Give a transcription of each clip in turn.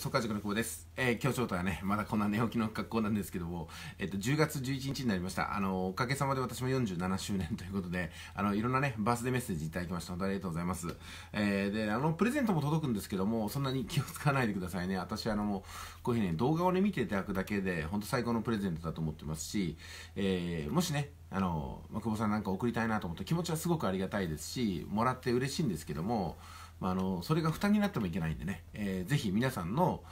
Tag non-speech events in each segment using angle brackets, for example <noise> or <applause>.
速稼塾の久保です。えー、今日ちょっとはね、まだこんな寝起きの格好なんですけども、えっ、ー、と、10月11日になりました。あの、おかげさまで私も47周年 <laughs> ということで、あの、いろんなね、バースデーメッセージいただきました。本当ありがとうございます。えー、で、あの、プレゼントも届くんですけども、そんなに気を使わないでくださいね。私、あの、もう、こういうふうに、ね、動画をね、見ていただくだけで、本当最高のプレゼントだと思ってますし、えー、もしね、あの、まあ、久保さんなんか送りたいなと思って気持ちはすごくありがたいですし、もらって嬉しいんですけども、まあ、あのそれが負担になってもいけないんでね、えー、ぜひ皆さんの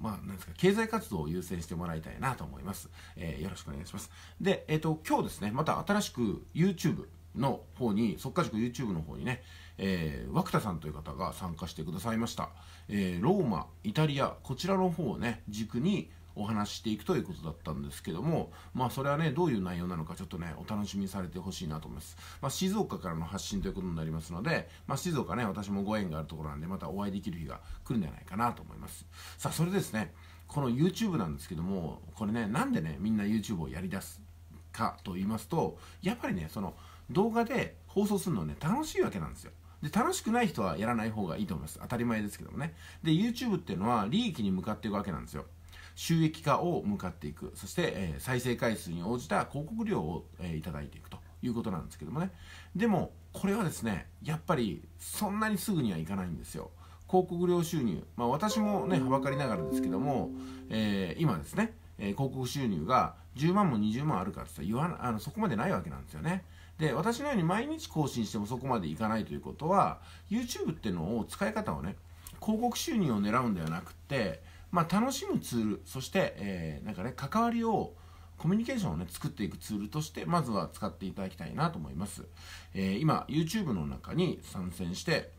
まあ、なんですか経済活動を優先してもらいたいなと思います、えー、よろしくお願いします。で、えーと、今日ですねまた新しく YouTube の方に速稼塾 YouTube の方にね、えー、涌田さんという方が参加してくださいました、えー、ローマイタリアこちらの方をね軸にお話していくということだったんですけどもまあそれはねどういう内容なのかちょっとねお楽しみにされてほしいなと思います、まあ、静岡からの発信ということになりますので、まあ、静岡ね私もご縁があるところなんでまたお会いできる日が来るんじゃないかなと思います。さあそれですねこの YouTube なんですけどもこれねなんでねみんな YouTube をやりだすかと言いますとやっぱりねその動画で放送するのね楽しいわけなんですよ。で楽しくない人はやらない方がいいと思います。当たり前ですけどもね。で YouTube っていうのは利益に向かっていくわけなんですよ。収益化を向かっていく。そして、え、再生回数に応じた広告料を、え、いただいていくということなんですけどもね。でもこれはですねやっぱりそんなにすぐにはいかないんですよ。広告料収入、まあ、私もねはばかりながらですけども、えー、今ですね、えー、広告収入が10万も20万あるかって言わあのそこまでないわけなんですよね。で私のように毎日更新してもそこまでいかないということは YouTube っていうのを使い方をね広告収入を狙うんではなくてまあ、楽しむツールそして、えー、なんかね関わりをコミュニケーションをね作っていくツールとしてまずは使っていただきたいなと思います、えー、今 YouTube の中に参戦して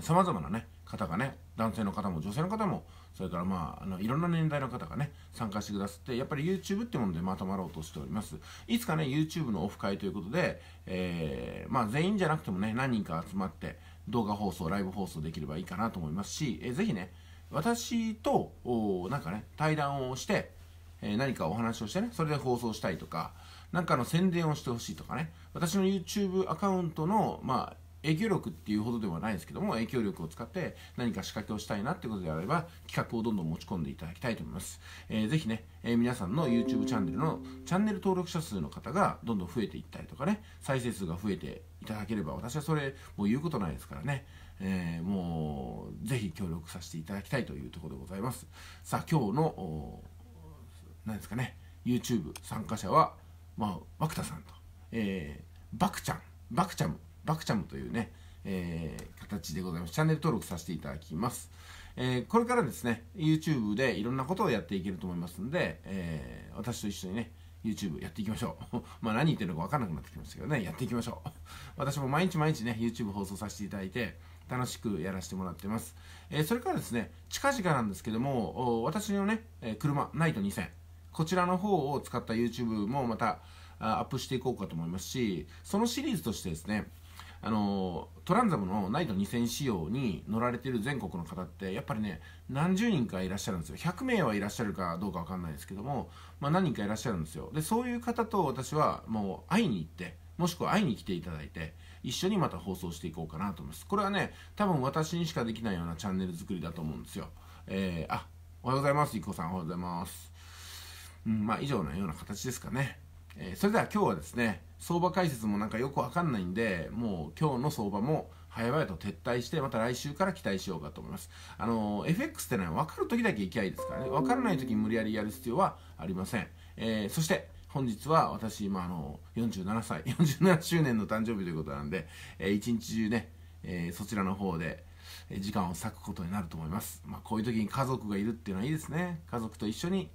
さまざまなね方がね男性の方も女性の方もそれからまああのいろんな年代の方がね参加してくださってやっぱり YouTube ってものでまとまろうとしております。いつかね YouTube のオフ会ということで、えー、まあ全員じゃなくてもね何人か集まって動画放送ライブ放送できればいいかなと思いますし、えー、ぜひね私となんかね対談をして、えー、何かお話をしてねそれで放送したいとか何かの宣伝をしてほしいとかね。私の YouTube アカウントのまあ影響力っていうほどではないですけども影響力を使って何か仕掛けをしたいなってことであれば企画をどんどん持ち込んでいただきたいと思います、えー、ぜひね、えー、皆さんの YouTube チャンネルのチャンネル登録者数の方がどんどん増えていったりとかね再生数が増えていただければ私はそれもう言うことないですからね。えー、もうぜひ協力させていただきたいというところでございます。さあ今日の何ですかね YouTube 参加者はまあ涌田さんと、えー、バクちゃん。バクチャムバクチャムというね、えー、形でございますチャンネル登録させていただきますえー、これからですね YouTube でいろんなことをやっていけると思いますんで、えー、私と一緒にね YouTube やっていきましょう。<laughs> まあ何言ってるのか分からなくなってきましたけどね、やっていきましょう。<laughs> 私も毎日毎日ね、YouTube 放送させていただいて、楽しくやらせてもらってます。えー、それからですね、近々なんですけども、私のね、車、ナイト2000、こちらの方を使った YouTube もまたアップしていこうかと思いますし、そのシリーズとしてですね、あのトランザムのナイト2000仕様に乗られてる全国の方ってやっぱりね何十人かいらっしゃるんですよ。100名はいらっしゃるかどうか分かんないですけども、まあ、何人かいらっしゃるんですよ。でそういう方と私はもう会いに行ってもしくは会いに来ていただいて一緒にまた放送していこうかなと思います。これはね多分私にしかできないようなチャンネル作りだと思うんですよ。えー、あおはようございますいこさん。おはようございます。うんまあ以上のような形ですかね、えー、それでは今日はですね相場解説もなんかよくわかんないんでもう今日の相場も早々と撤退してまた来週から期待しようかと思います。あの FX ってのは分かる時だけ行きゃいいですからね。分からない時に無理やりやる必要はありません、えー、そして本日は私、今あの47歳 <laughs> 47周年の誕生日ということなんで、えー、一日中ね、えー、そちらの方で時間を割くことになると思います、まあ、こういう時に家族がいるっていうのはいいですね。家族と一緒に、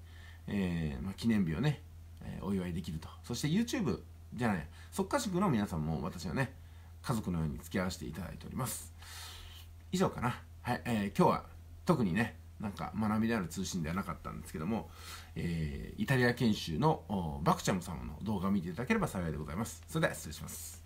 えーまあ、記念日をね、えー、お祝いできると。そして YouTube じゃない。即家塾の皆さんも私はね家族のように付き合わせていただいております。以上かな。はい、えー、今日は特にねなんか学びである通信ではなかったんですけども、えー、イタリア研修のバクチャム様の動画を見ていただければ幸いでございます。それでは失礼します。